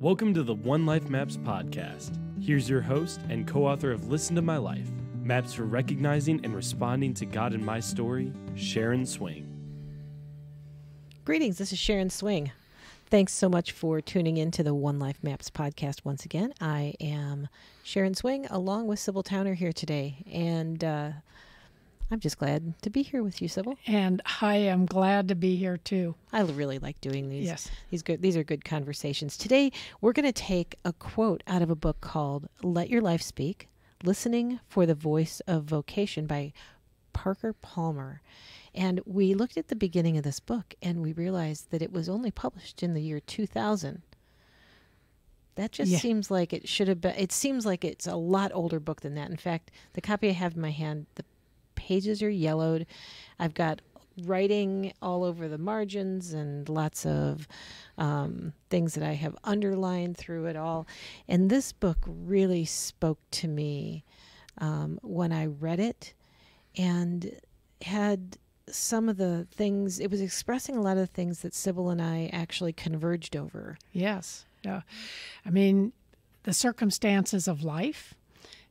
Welcome to the One Life Maps podcast. Here's your host and co author of Listen to My Life Maps for Recognizing and Responding to God in My Story, Sharon Swing. Greetings, this is Sharon Swing. Thanks so much for tuning in to the One Life Maps podcast once again. I am Sharon Swing along with Sibyl Towner here today, and uh, I'm just glad to be here with you, Sibyl. And I am glad to be here too. I really like doing these. Yes. These good these are good conversations. Today we're going to take a quote out of a book called Let Your Life Speak: Listening for the Voice of Vocation by Parker Palmer. And we looked at the beginning of this book and we realized that it was only published in the year 2000. That just Yeah. seems like it should have been it seems like it's a lot older book than that. In fact, the copy I have in my hand, the pages are yellowed. I've got writing all over the margins and lots of um, things that I have underlined through it all. And this book really spoke to me um, when I read it and had some of the things, it was expressing a lot of the things that Sibyl and I actually converged over. Yes. Yeah. I mean, the circumstances of life,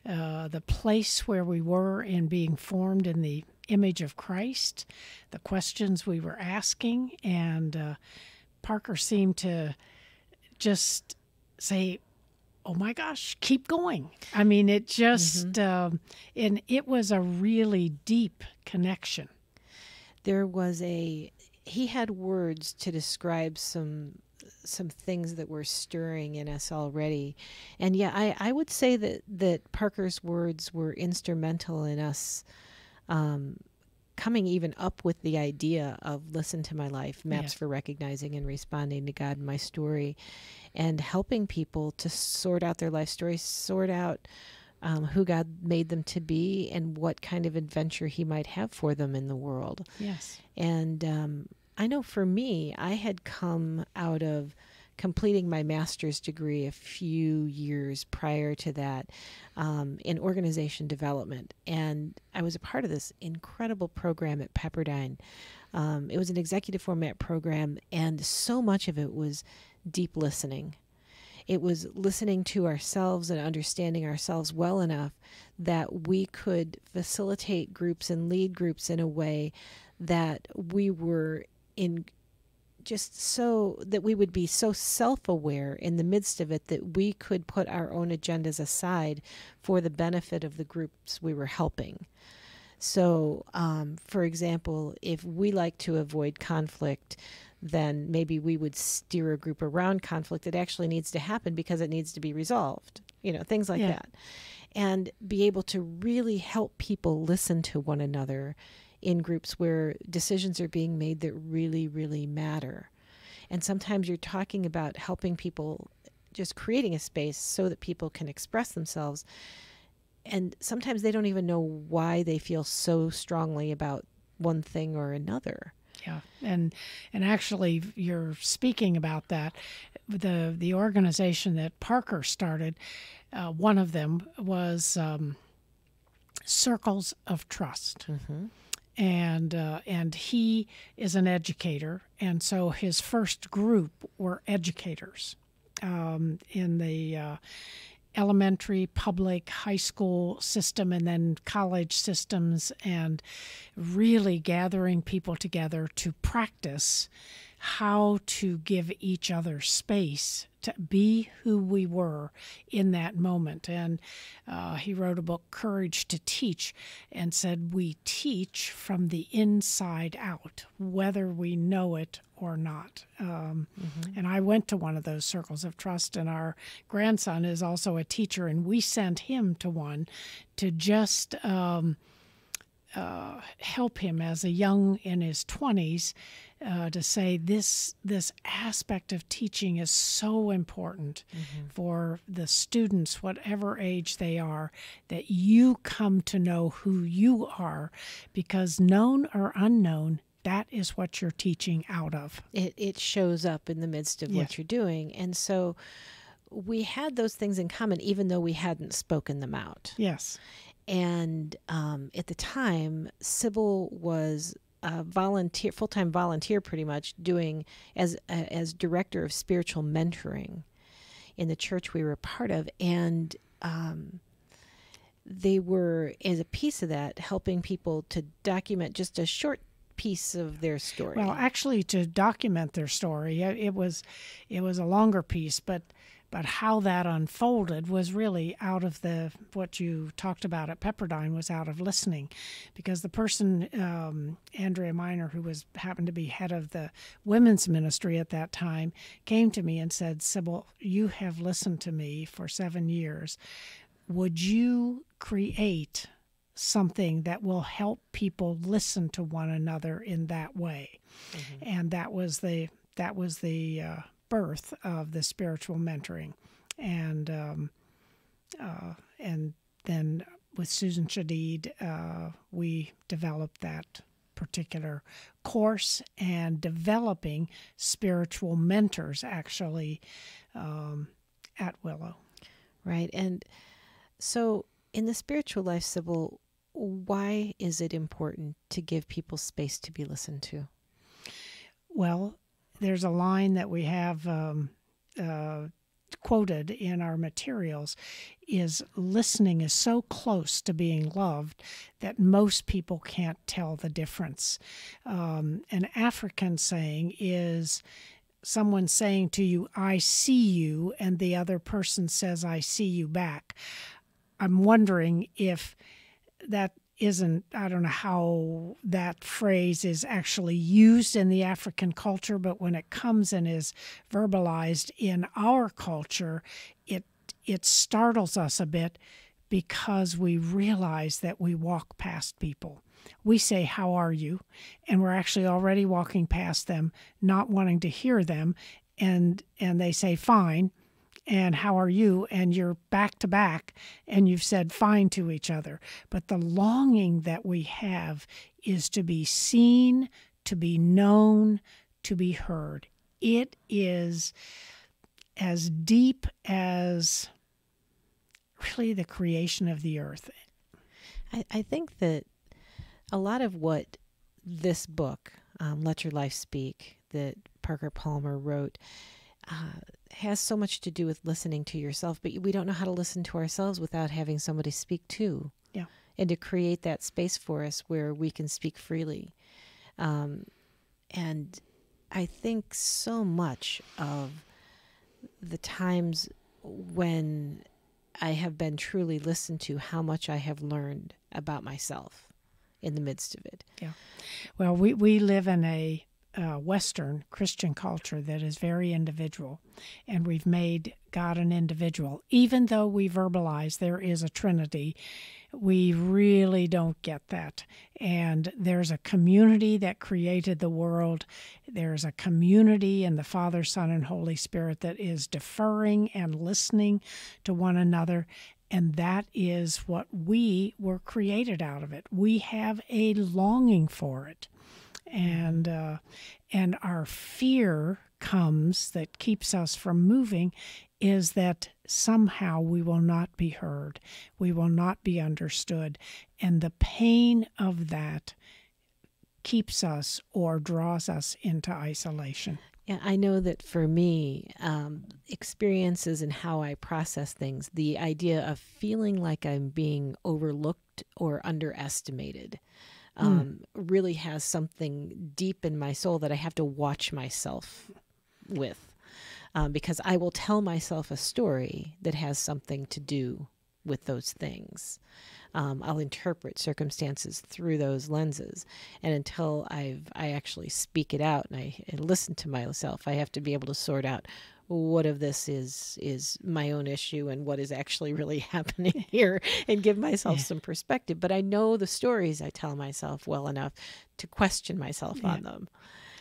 uh, the place where we were in being formed in the image of Christ, the questions we were asking, and uh, Parker seemed to just say, "Oh my gosh, keep going." I mean, it just, um, and it was a really deep connection. there was a he had words to describe some some things that were stirring in us already and yeah i i would say that that parker's words were instrumental in us um coming even up with the idea of listen to my life maps Yeah. for recognizing and responding to god in my story and helping people to sort out their life story sort out um, who god made them to be and what kind of adventure he might have for them in the world Yes. and um, I know for me, I had come out of completing my master's degree a few years prior to that um, in organization development. And I was a part of this incredible program at Pepperdine. Um, it was an executive format program, and so much of it was deep listening. It was listening to ourselves and understanding ourselves well enough that we could facilitate groups and lead groups in a way that we were in just so that we would be so self-aware in the midst of it that we could put our own agendas aside for the benefit of the groups we were helping. So um, for example if we like to avoid conflict then maybe we would steer a group around conflict. That actually needs to happen because it needs to be resolved you know things like Yeah. that. And be able to really help people listen to one another in groups where decisions are being made that really, really matter. And sometimes you're talking about helping people, just creating a space so that people can express themselves. And sometimes they don't even know why they feel so strongly about one thing or another. Yeah, and and actually, you're speaking about that. The the organization that Parker started, uh, one of them was um, Circles of Trust, and uh, and he is an educator, and so his first group were educators um, in the uh, elementary, public, high school system, and then college systems, and really gathering people together to practice how to give each other space to be who we were in that moment. And uh, he wrote a book, Courage to Teach, and said, We teach from the inside out, whether we know it or not. Um, And I went to one of those circles of trust, and our grandson is also a teacher, and we sent him to one to just. Um, uh, help him as a young in his 20s uh, to say this this aspect of teaching is so important for the students whatever age they are that you come to know who you are because known or unknown that is what you're teaching out of It, it shows up in the midst of what you're doing. And so we had those things in common, even though we hadn't spoken them out. yes And um, at the time, Sibyl was a volunteer, full time volunteer, pretty much doing as uh, as director of spiritual mentoring in the church we were a part of, and um, they were, as a piece of that, helping people to document just a short piece of their story. Well, actually, to document their story, it, it was it was a longer piece, but but how that unfolded was really out of the what you talked about at Pepperdine was out of listening, because the person um, Andrea Miner, who was happened to be head of the women's ministry at that time, came to me and said, "Sibyl, you have listened to me for seven years. Would you create?" something that will help people listen to one another in that way mm-hmm. and that was the that was the uh, birth of the spiritual mentoring. And um, uh, and then with Susan Shadid uh, we developed that particular course and developing spiritual mentors actually um, at Willow. Right. And so in the spiritual life Sibyl why is it important to give people space to be listened to? Well, there's a line that we have um, uh, quoted in our materials is listening is so close to being loved that most people can't tell the difference. Um, an African saying is someone saying to you, I see you, and the other person says, I see you back. I'm wondering if that isn't i don't know how that phrase is actually used in the african culture but when it comes and is verbalized in our culture it it startles us a bit because we realize that we walk past people. We say how are you? And we're actually already walking past them not wanting to hear them and and they say fine and how are you and you're back to back and you've said fine to each other. But the longing that we have is to be seen to be known to be heard. It is as deep as really the creation of the earth. I, I think that a lot of what this book um, let your life speak that parker palmer wrote uh, has so much to do with listening to yourself, but we don't know how to listen to ourselves without having somebody speak to. Yeah. And to create that space for us where we can speak freely. Um, and I think so much of the times when I have been truly listened to, how much I have learned about myself in the midst of it. Yeah. Well, we, we live in a uh, Western Christian culture that is very individual, and we've made God an individual. Even though we verbalize there is a Trinity, we really don't get that. And there's a community that created the world. There's a community in the Father, Son, and Holy Spirit that is deferring and listening to one another. And that is what we were created out of it. We have a longing for it and uh, and our fear comes that keeps us from moving is that somehow we will not be heard, we will not be understood, and the pain of that keeps us or draws us into isolation. Yeah, I know that for me, um, experiences and how I process things, the idea of feeling like I'm being overlooked or underestimated. Um, mm. really has something deep in my soul that I have to watch myself with. Um, because I will tell myself a story that has something to do with those things. Um, I'll interpret circumstances through those lenses, and until I've I actually speak it out and I, I listen to myself, I have to be able to sort out what of this is is my own issue and what is actually really happening here and give myself yeah. some perspective but i know the stories i tell myself well enough to question myself yeah. on them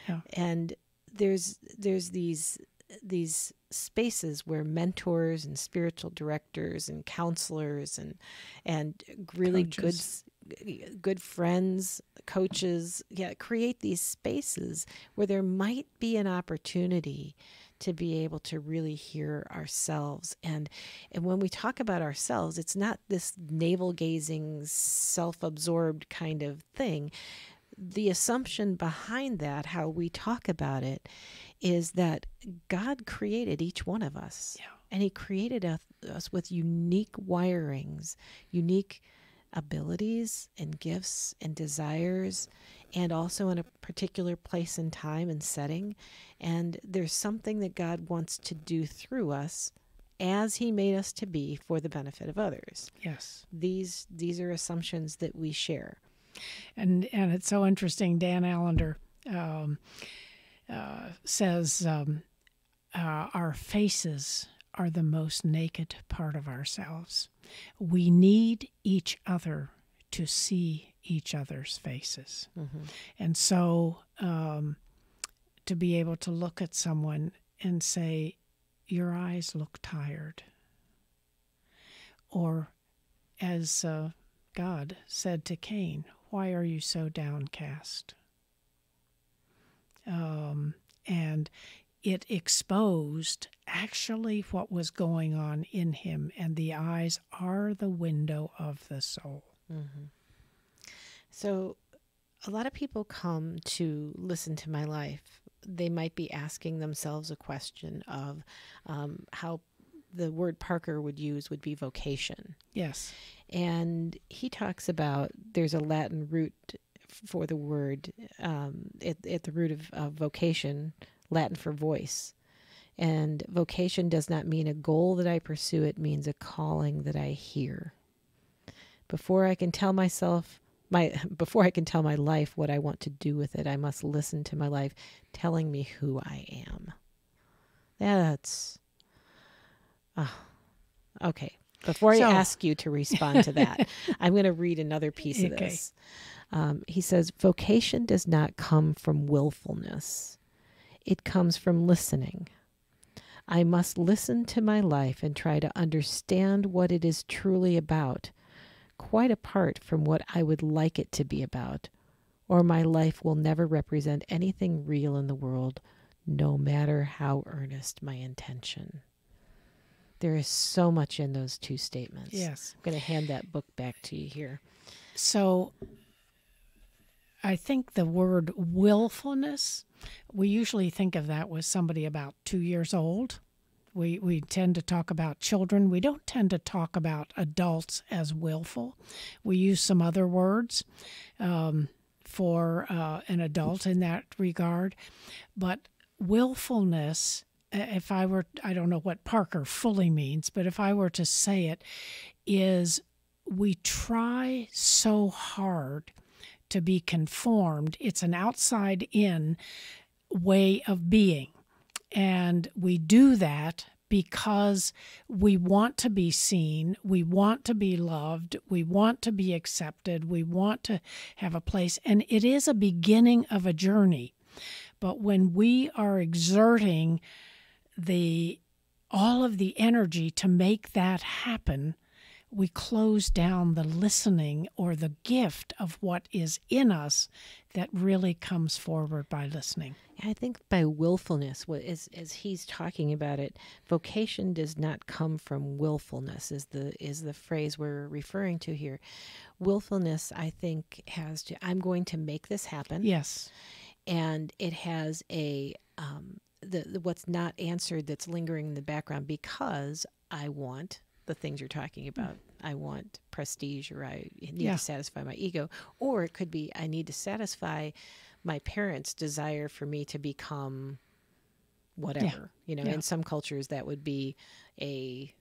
yeah. and there's there's these these spaces where mentors and spiritual directors and counselors and and really coaches. Good friends coaches yeah create these spaces where there might be an opportunity to be able to really hear ourselves and and when we talk about ourselves it's not this navel gazing self-absorbed kind of thing the assumption behind that how we talk about it is that God created each one of us. Yeah. And He created us with unique wirings, unique abilities and gifts and desires, and also in a particular place and time and setting. And there's something that God wants to do through us as he made us to be for the benefit of others. Yes. These these are assumptions that we share. And and it's so interesting. Dan Allender um, uh, says um, uh, our faces are the most naked part of ourselves. We need each other to see each other's faces. Mm-hmm. And so um, to be able to look at someone and say, Your eyes look tired. Or as uh, God said to Cain, Why are you so downcast? Um, and it exposed actually what was going on in him, and the eyes are the window of the soul. Mm-hmm. So, a lot of people come to listen to my life. They might be asking themselves a question of um, how the word Parker would use would be vocation. Yes. And he talks about there's a Latin root for the word um, at, at the root of, of vocation, Latin for voice. And vocation does not mean a goal that I pursue, it means a calling that I hear. Before I can tell myself my before I can tell my life what I want to do with it, I must listen to my life telling me who I am. That's oh, okay. Before So- I ask you to respond to that, I'm going to read another piece of Okay. this. Um, he says, Vocation does not come from willfulness, it comes from listening. I must listen to my life and try to understand what it is truly about, quite apart from what I would like it to be about, or my life will never represent anything real in the world, no matter how earnest my intention. There is so much in those two statements. Yes. I'm going to hand that book back to you here. So I think the word willfulness, we usually think of that with somebody about two years old. We, we tend to talk about children. We don't tend to talk about adults as willful. We use some other words um, for uh, an adult in that regard. But willfulness, uh, if I were, I don't know what Parker fully means, but if I were to say it, is we try so hard to be conformed. It's an outside in way of being. And we do that because we want to be seen, we want to be loved, we want to be accepted, we want to have a place. And it is a beginning of a journey. But when we are exerting the all of the energy to make that happen, we close down the listening or the gift of what is in us that really comes forward by listening. I think by willfulness, is as he's talking about it, vocation does not come from willfulness. Is the is the phrase we're referring to here? Willfulness, I think, has to. I'm going to make this happen, Yes. and it has a um, the, the what's not answered that's lingering in the background because I want the things you're talking about. I want prestige, or I need Yeah. to satisfy my ego, or it could be I need to satisfy my parents' desire for me to become whatever. You know, Yeah. in some cultures that would be a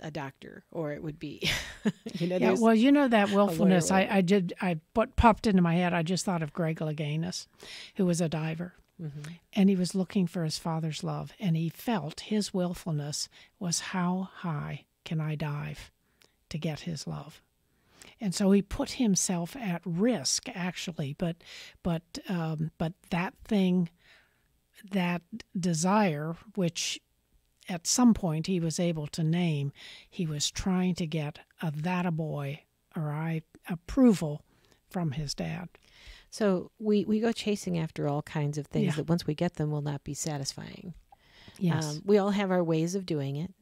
a doctor, or it would be, you know, Yeah, well, you know that willfulness. I. I did. I what popped into my head. I just thought of Greg Louganis, who was a diver, Mhm. and he was looking for his father's love, and he felt his willfulness was how high can I dive to get his love, and so he put himself at risk, actually. But, but, um, but that thing, that desire, which at some point he was able to name, he was trying to get a that a boy or I approval from his dad. so we we go chasing after all kinds of things Yeah. that once we get them will not be satisfying. Yes. Um, we all have our ways of doing it.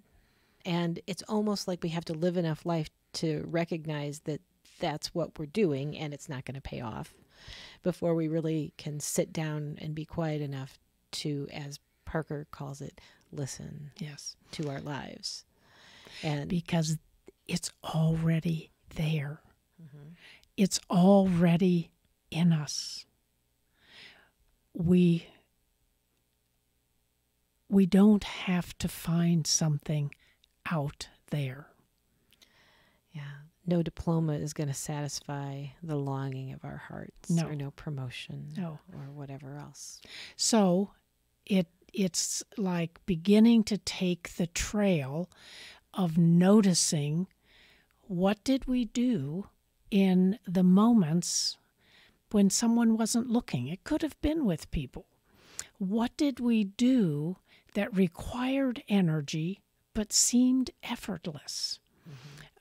And it's almost like we have to live enough life to recognize that that's what we're doing and it's not going to pay off before we really can sit down and be quiet enough to, as Parker calls it, listen Yes. to our lives. And Because it's already there. Mm-hmm. It's already in us. We we don't have to find something out there. yeah, no diploma is going to satisfy the longing of our hearts No. or no promotion No. or whatever else. So it it's like beginning to take the trail of noticing what did we do in the moments when someone wasn't looking. It could have been with people. What did we do that required energy but seemed effortless?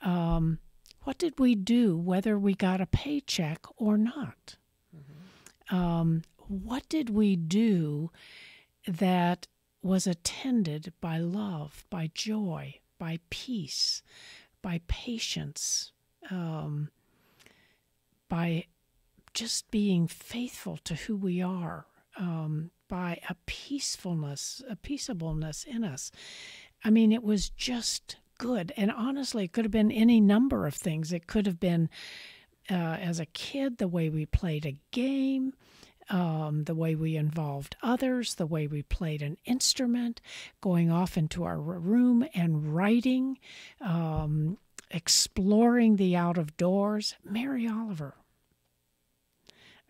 Um, what did we do whether we got a paycheck or not? um, what did we do that was attended by love, by joy, by peace, by patience, um, by just being faithful to who we are, um, by a peacefulness, a peaceableness in us. I mean, it was just good. And honestly, it could have been any number of things. It could have been, uh, as a kid, the way we played a game, um, the way we involved others, the way we played an instrument, going off into our room and writing, um, exploring the out of doors. Mary Oliver.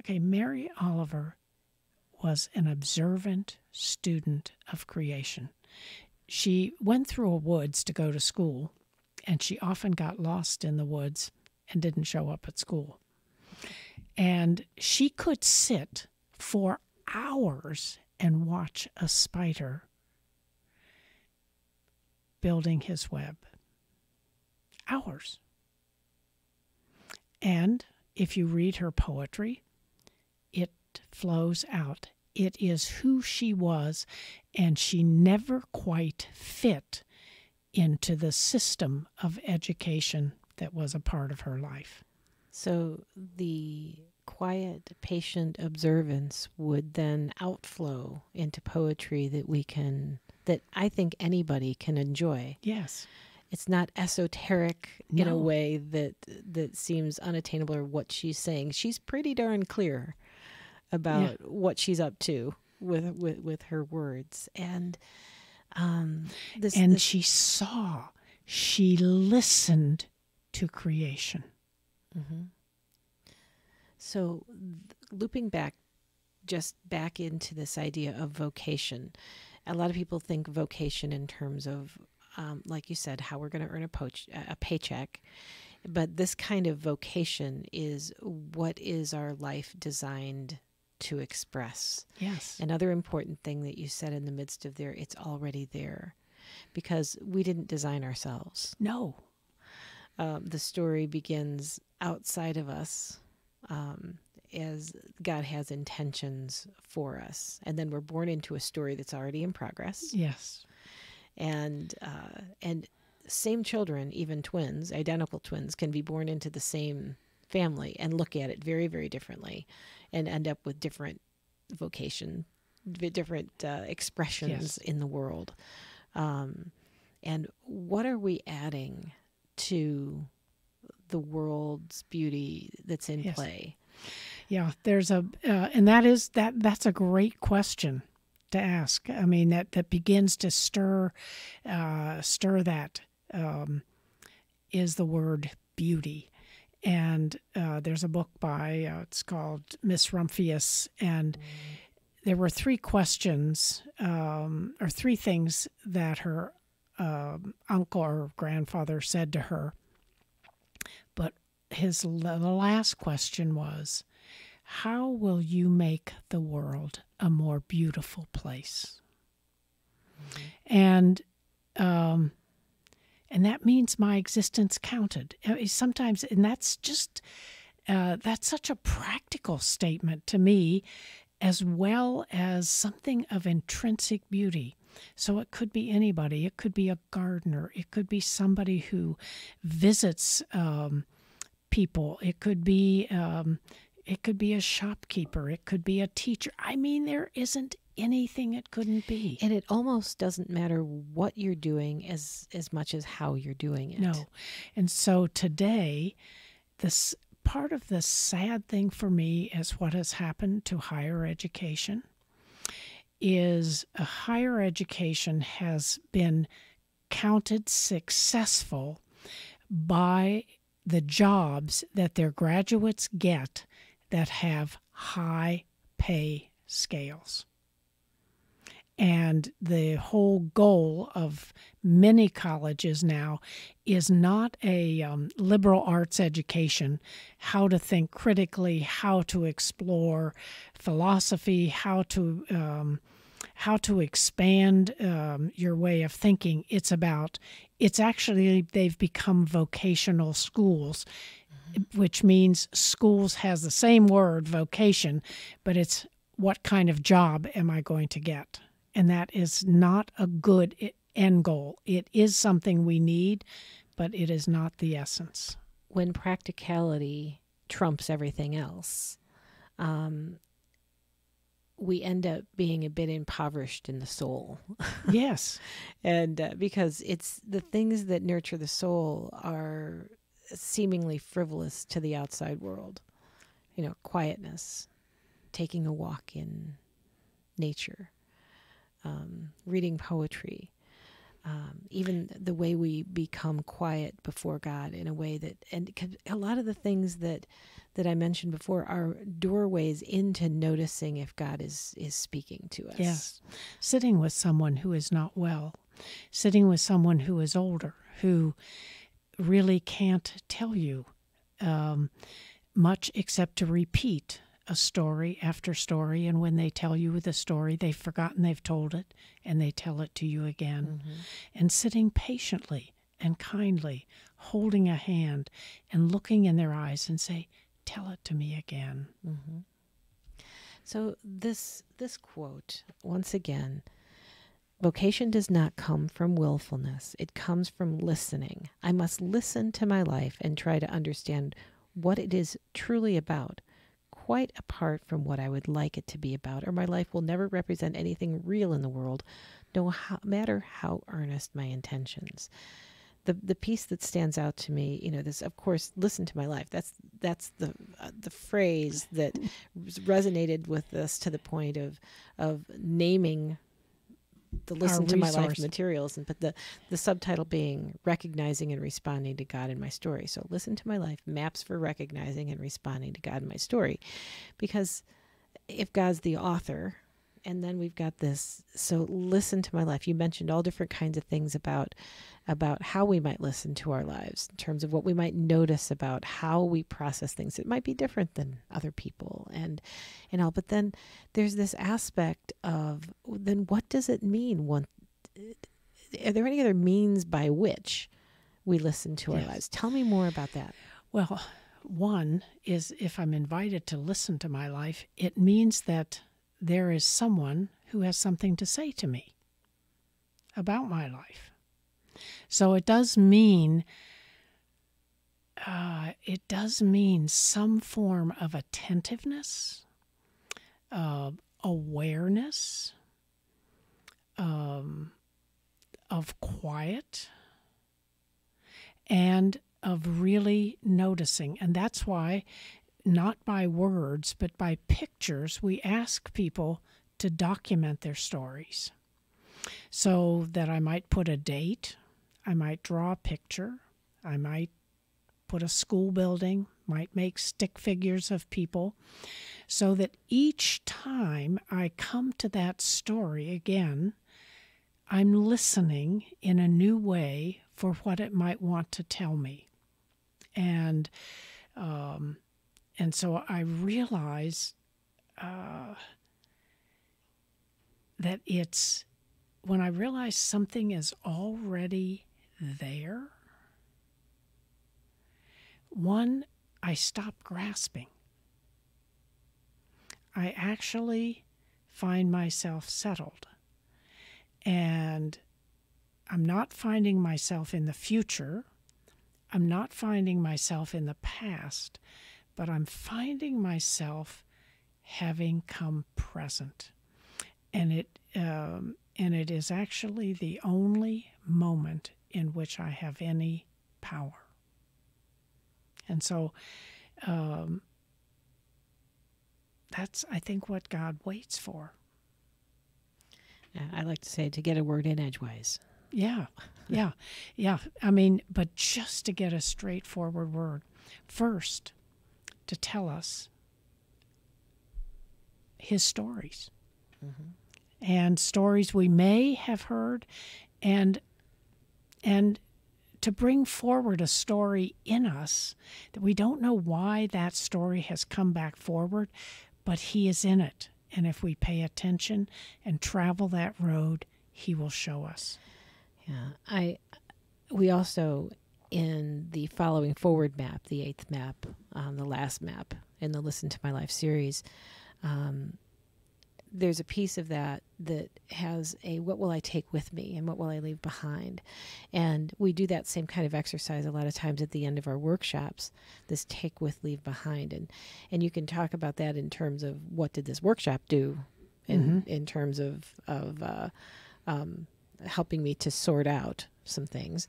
Okay, Mary Oliver was an observant student of creation. She went through a woods to go to school, and she often got lost in the woods and didn't show up at school. And she could sit for hours and watch a spider building his web. Hours. And if you read her poetry, it flows out. It is who she was, and she never quite fit into the system of education that was a part of her life. So the quiet, patient observance would then outflow into poetry that we can, that I think anybody can enjoy. Yes. It's not esoteric in a way that that seems unattainable or what she's saying. She's pretty darn clear about what she's up to with with, with her words. And um this, and this she saw, she listened to creation. So, th- looping back, just back into this idea of vocation, a lot of people think vocation in terms of, um, like you said, how we're going to earn a, poach, a paycheck. But this kind of vocation is what is our life designed to express. Yes. Another important thing that you said in the midst of there, it's already there because we didn't design ourselves no. um, the story begins outside of us um, as God has intentions for us. And then we're born into a story that's already in progress. Yes. And, uh, and same children, even twins, identical twins, can be born into the same family and look at it very, very differently and end up with different vocation, different uh, expressions Yes. in the world. Um, and what are we adding to the world's beauty that's in Yes. play? Yeah, there's a, uh, and that is that. That's a great question to ask. I mean, that that begins to stir, uh, stir that um, is the word beauty. And uh, there's a book by uh, it's called Miss Rumphius, and there were three questions um, or three things that her um uncle or grandfather said to her. But his l- the last question was, "How will you make the world a more beautiful place?" And um, and that means my existence counted. Uh, Sometimes, and that's just uh, that's such a practical statement to me, as well as something of intrinsic beauty. So it could be anybody. It could be a gardener. It could be somebody who visits um, people. It could be um, it could be a shopkeeper. It could be a teacher. I mean, there isn't anything it couldn't be. And it almost doesn't matter what you're doing as as much as how you're doing it. No. And so today, this part of the sad thing for me is what has happened to higher education is a higher education has been counted successful by the jobs that their graduates get that have high pay scales. And the whole goal of many colleges now is not a um, liberal arts education, how to think critically, how to explore philosophy, how to um, how to expand um, your way of thinking. It's about it's actually they've become vocational schools, mm-hmm. which means schools has the same word vocation, but it's what kind of job am I going to get? And that is not a good end goal. It is something we need, but it is not the essence. When practicality trumps everything else, um, we end up being a bit impoverished in the soul. Yes. and uh, because it's the things that nurture the soul are seemingly frivolous to the outside world. You know, quietness, taking a walk in nature, um, reading poetry, um, even the way we become quiet before God in a way that, and a lot of the things that that I mentioned before are doorways into noticing if God is is speaking to us. Yes, sitting with someone who is not well, sitting with someone who is older, who really can't tell you um, much except to repeat a story after story, and when they tell you the story, they've forgotten they've told it, and they tell it to you again. Mm-hmm. And sitting patiently and kindly, holding a hand and looking in their eyes and say, Tell it to me again. Mm-hmm. So this this quote once again. Vocation does not come from willfulness. It comes from listening. I must listen to my life and try to understand what it is truly about quite apart from what I would like it to be about, or my life will never represent anything real in the world, no how, matter how earnest my intentions. The the piece that stands out to me, you know, this of course, listen to my life. That's that's the uh, the phrase that resonated with us to the point of of naming the listen to my life materials and but the the subtitle being recognizing and responding to god in my story. So listen to my life maps for recognizing and responding to god in my story. Because if god's the author and then we've got this so listen to my life. You mentioned all different kinds of things about about how we might listen to our lives in terms of what we might notice about how we process things. It might be different than other people and and all but then there's this aspect of then what does it mean? One are there any other means by which we listen to yes. our lives? Tell me more about that. Well one is if i'm invited to listen to my life it means that there is someone who has something to say to me about my life. So it does mean uh, it does mean some form of attentiveness, uh, awareness, um, of quiet, and of really noticing. And that's why not by words, but by pictures, we ask people to document their stories. So that I might put a date, I might draw a picture, I might put a school building, might make stick figures of people, so that each time I come to that story again, I'm listening in a new way for what it might want to tell me. And um, and so I realize uh, that it's when I realize something is already there, one, I stop grasping. I actually find myself settled. And I'm not finding myself in the future. I'm not finding myself in the past but I'm finding myself having come present. and it um, and it is actually the only moment in which I have any power. And so, um, that's I think what God waits for. I like to say to get a word in edgewise. Yeah, yeah, yeah. I mean, but just to get a straightforward word, first to tell us his stories Mm-hmm. and stories we may have heard, and and to bring forward a story in us that we don't know why that story has come back forward, but he is in it. And if we pay attention and travel that road, he will show us. Yeah, I. We also in the following forward map, the eighth map, um, the last map in the Listen to My Life series. Um, there's a piece of that that has a what will I take with me and what will I leave behind. And we do that same kind of exercise a lot of times at the end of our workshops, this take with leave behind. And and you can talk about that in terms of what did this workshop do in in terms of of uh, um, helping me to sort out some things.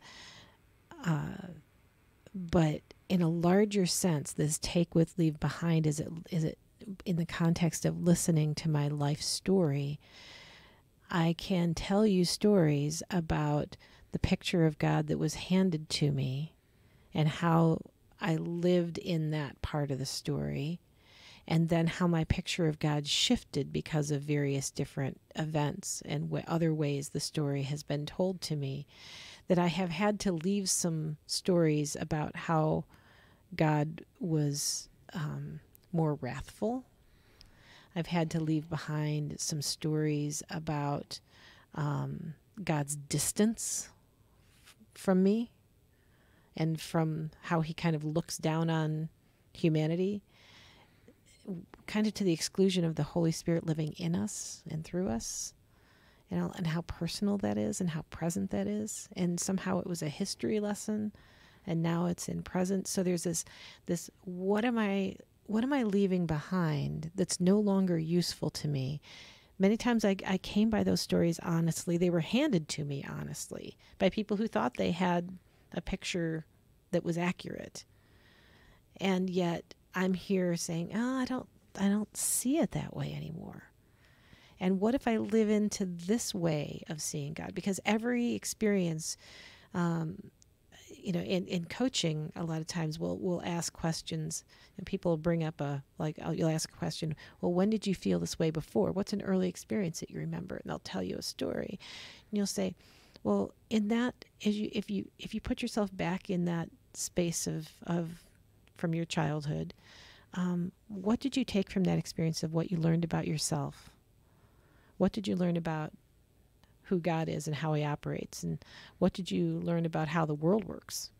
But in a larger sense, this take with leave behind is it is it in the context of listening to my life story, I can tell you stories about the picture of God that was handed to me and how I lived in that part of the story, and then how my picture of God shifted because of various different events and other ways the story has been told to me. That I have had to leave some stories about how God was. Um, more wrathful. I've had to leave behind some stories about um, God's distance from me and from how he kind of looks down on humanity, kind of to the exclusion of the Holy Spirit living in us and through us. Know, and how personal that is and how present that is. And somehow it was a history lesson and now it's in present. So there's this this what am I what am I leaving behind that's no longer useful to me? Many times I, I came by those stories honestly. They were handed to me honestly by people who thought they had a picture that was accurate. And yet I'm here saying, oh, I don't I don't see it that way anymore. And what if I live into this way of seeing God? Because every experience um, you know, in, in coaching, a lot of times we'll we'll ask questions, and people bring up a like oh, you'll ask a question. Well, when did you feel this way before? What's an early experience that you remember? And they'll tell you a story, and you'll say, well, in that, as you if you if you put yourself back in that space of of from your childhood, um, what did you take from that experience of what you learned about yourself? What did you learn about who God is and how He operates, and what did you learn about how the world works?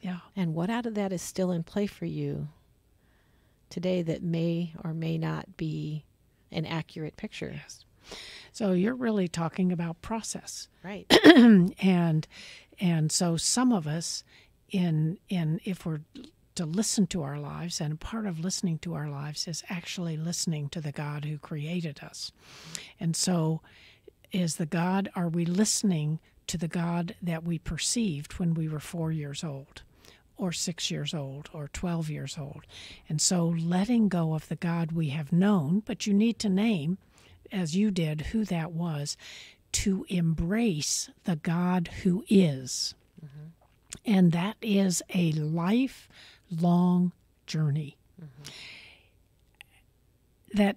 Yeah. And what out of that is still in play for you today that may or may not be an accurate picture? Yes. So you're really talking about process. Right. and and so some of us in in if we're to listen to our lives and part of listening to our lives is actually listening to the God who created us. And so is the God are we listening to the God that we perceived when we were 4 years old? or six years old or 12 years old. And so letting go of the God we have known, but you need to name, as you did, who that was, to embrace the God who is. Mm-hmm. And that is a lifelong journey. That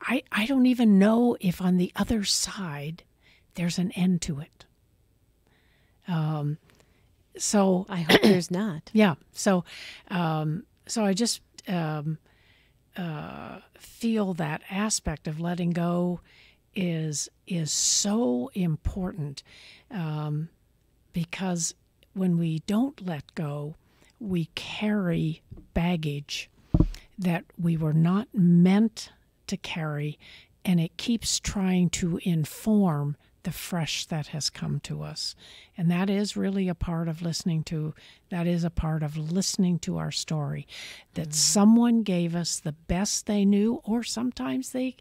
I, I don't even know if on the other side there's an end to it. Um, so I hope there's not. yeah. So, um, so I just um, uh, feel that aspect of letting go is is so important um, because when we don't let go, we carry baggage that we were not meant to carry, and it keeps trying to inform the fresh that has come to us. And that is really a part of listening to, that is a part of listening to our story. That mm-hmm. someone gave us the best they knew, or sometimes they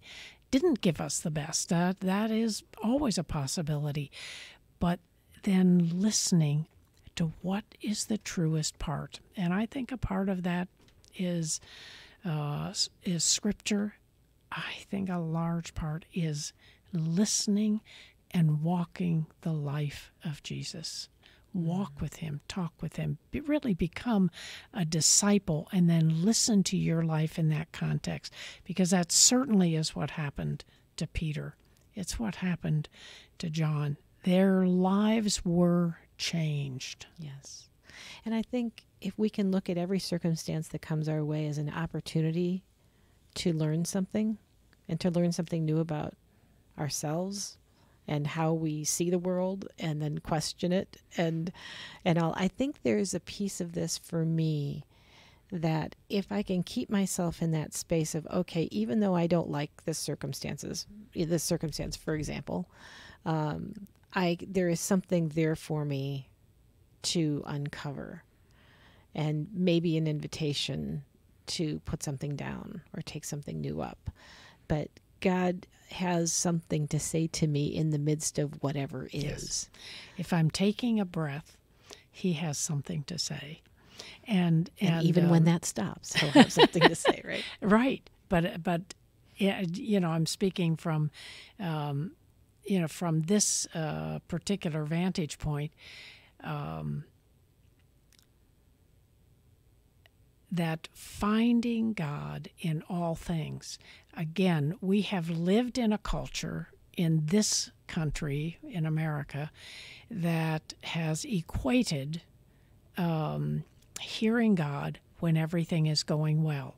didn't give us the best. That, that is always a possibility. But then listening to what is the truest part. And I think a part of that is uh, is scripture. I think a large part is listening and walking the life of Jesus. Walk mm. with him, talk with him, be, really become a disciple, and then listen to your life in that context, because that certainly is what happened to Peter. It's what happened to John. Their lives were changed. Yes. And I think if we can look at every circumstance that comes our way as an opportunity to learn something and to learn something new about ourselves and how we see the world and then question it and and all I think there's a piece of this for me that if I can keep myself in that space of okay, even though I don't like the circumstances, this circumstance, for example, um, I there is something there for me to uncover, and maybe an invitation to put something down or take something new up. But God has something to say to me in the midst of whatever is. Yes. If I'm taking a breath, He has something to say. And, and, and even um, when that stops, He'll have something to say, right? Right. But, but, you know, I'm speaking from, um, you know, from this uh, particular vantage point. Um, that finding God in all things, again, we have lived in a culture in this country, in America, that has equated um, hearing God when everything is going well,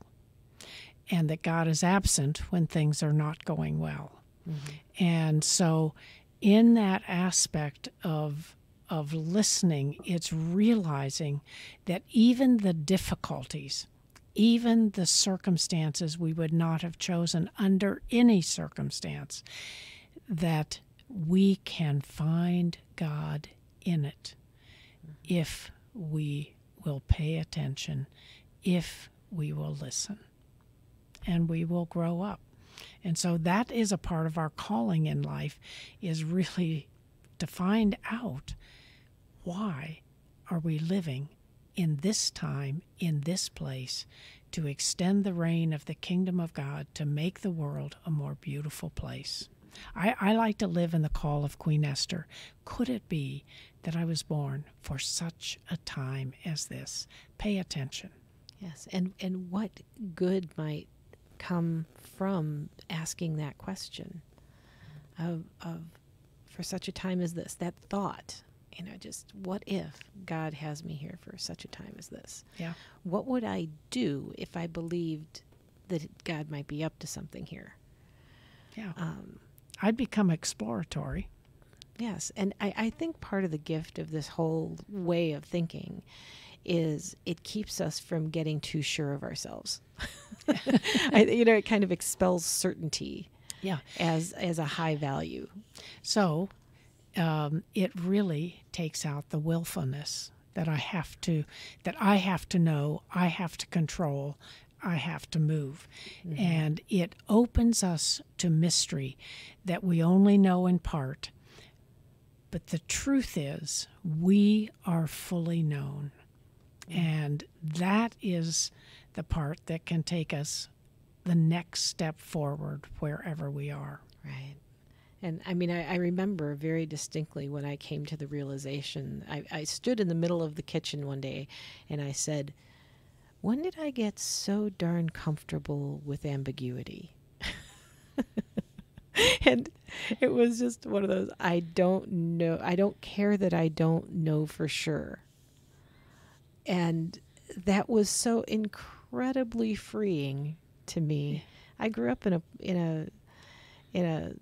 and that God is absent when things are not going well. Mm-hmm. And so, in that aspect of of listening, it's realizing that even the difficulties, even the circumstances we would not have chosen under any circumstance, that we can find God in it if we will pay attention, if we will listen, and we will grow up. And so that is a part of our calling in life is really to find out why are we living in this time, in this place, to extend the reign of the kingdom of God to make the world a more beautiful place? I, I like to live in the call of Queen Esther. Could it be that I was born for such a time as this? Pay attention. Yes, and, and what good might come from asking that question of, of for such a time as this, that thought you know, just what if God has me here for such a time as this? Yeah. What would I do if I believed that God might be up to something here? Yeah. Um, I'd become exploratory. Yes. And I, I think part of the gift of this whole way of thinking is it keeps us from getting too sure of ourselves. I, you know, it kind of expels certainty. Yeah. As as a high value. So um, it really takes out the willfulness that I have to that I have to know, I have to control, I have to move. Mm-hmm. And it opens us to mystery that we only know in part. But the truth is, we are fully known. Mm-hmm. And that is the part that can take us the next step forward wherever we are. Right. And I mean, I, I, remember very distinctly when I came to the realization. I, I stood in the middle of the kitchen one day and I said, When did I get so darn comfortable with ambiguity? and it was just one of those I don't know, I don't care that I don't know for sure. And that was so incredibly freeing to me. I grew up in a in a in a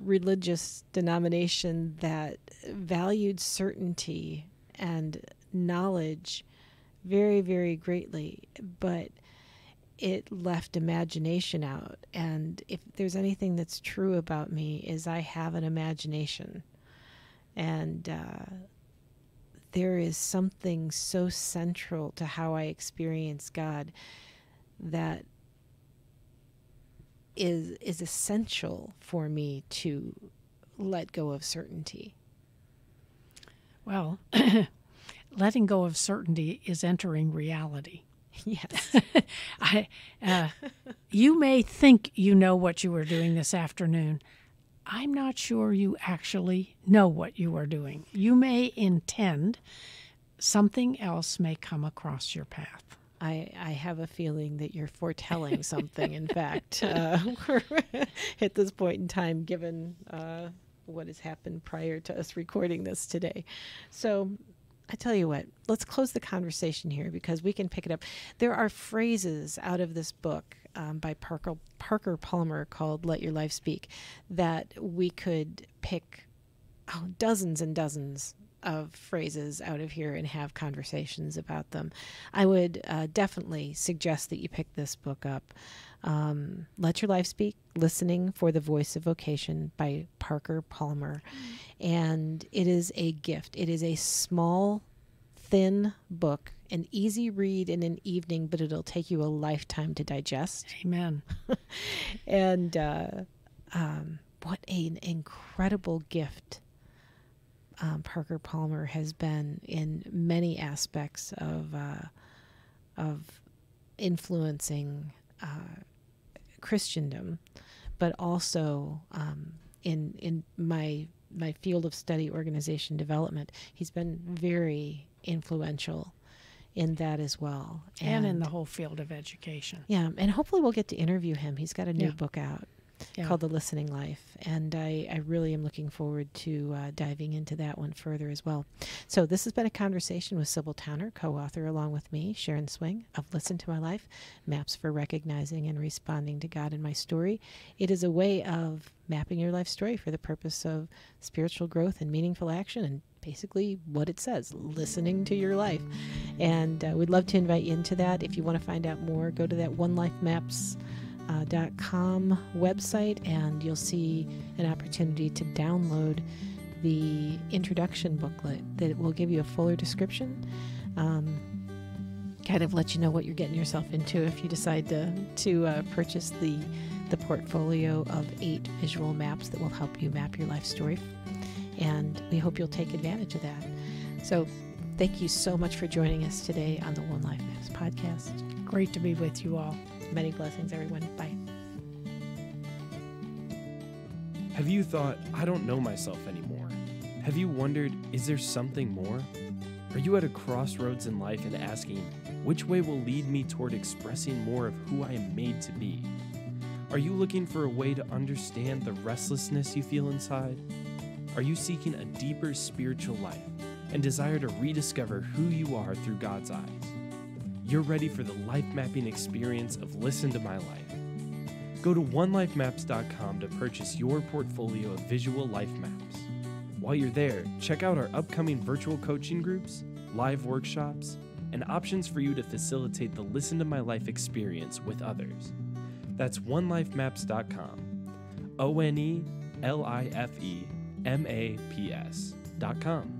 religious denomination that valued certainty and knowledge very, very greatly. But it left imagination out. And if there's anything that's true about me, is I have an imagination, and uh, there is something so central to how I experience God that is is essential for me to let go of certainty. Well, letting go of certainty is entering reality. Yes. I, uh, you may think you know what you were doing this afternoon. I'm not sure you actually know what you are doing. You may intend, something else may come across your path. I, I have a feeling that you're foretelling something, in fact, uh, at this point in time, given uh, what has happened prior to us recording this today. So I tell you what, let's close the conversation here because we can pick it up. There are phrases out of this book um, by Parker, Parker Palmer called Let Your Life Speak that we could pick oh, dozens and dozens of phrases out of here and have conversations about them. I would uh, definitely suggest that you pick this book up. Um, Let Your Life Speak Listening for the Voice of Vocation by Parker Palmer. And it is a gift. It is a small, thin book, an easy read in an evening, but it'll take you a lifetime to digest. Amen. and uh, um, what an incredible gift um, Parker Palmer has been in many aspects of uh, of influencing uh, Christendom, but also um, in in my my field of study, organization development. He's been very influential in that as well, and, and in the whole field of education. Yeah, and hopefully we'll get to interview him. He's got a new Yeah. book out Yeah. called The Listening Life. And I, I really am looking forward to uh, diving into that one further as well. So, this has been a conversation with Sibyl Towner, co author along with me, Sharon Swing, of Listen to My Life Maps for Recognizing and Responding to God in My Story. It is a way of mapping your life story for the purpose of spiritual growth and meaningful action and basically what it says listening to your life. And uh, we'd love to invite you into that. If you want to find out more go to that one life uh, website and you'll see an opportunity to download the introduction booklet that will give you a fuller description um, kind of let you know what you're getting yourself into if you decide to to uh, purchase the the portfolio of eight visual maps that will help you map your life story and we hope you'll take advantage of that so thank you so much for joining us today on the one life maps podcast Great to be with you all. many blessings everyone bye Have you thought, I don't know myself anymore? Have you wondered, is there something more? Are you at a crossroads in life and asking, which way will lead me toward expressing more of who I am made to be? Are you looking for a way to understand the restlessness you feel inside? Are you seeking a deeper spiritual life and desire to rediscover who you are through God's eyes? You're ready for the life mapping experience of Listen to My Life. Go to onelifemaps.com to purchase your portfolio of visual life maps. While you're there, check out our upcoming virtual coaching groups, live workshops, and options for you to facilitate the Listen to My Life experience with others. That's onelifemaps.com. O N E L I F E M A P S.com.